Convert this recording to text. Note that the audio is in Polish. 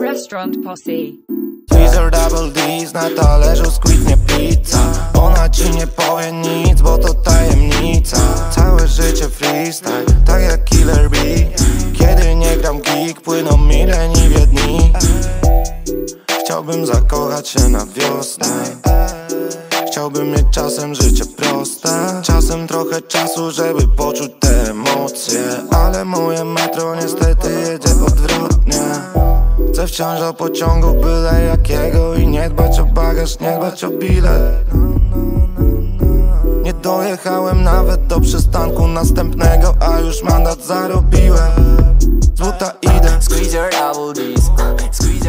Restaurant Posse. Caesar Double D's na talerzu squidnie pizza. Ona ci nie powie nic, bo to tajemnica. Całe życie freestyle, tak jak Killer Bee. Kiedy nie gram gig, płyną mi leniwie dni Chciałbym zakochać się na wiosnę. Chciałbym mieć czasem życie proste. Czasem trochę czasu, żeby poczuć te emocje. Ale moje metro niestety jedzie odwrotnie Chcę wciąż pociągu byle jakiego I nie dbać o bagaż, nie dbać o bilet. Nie dojechałem nawet do przystanku następnego A już mandat zarobiłem. Z buta idę Squeeze your double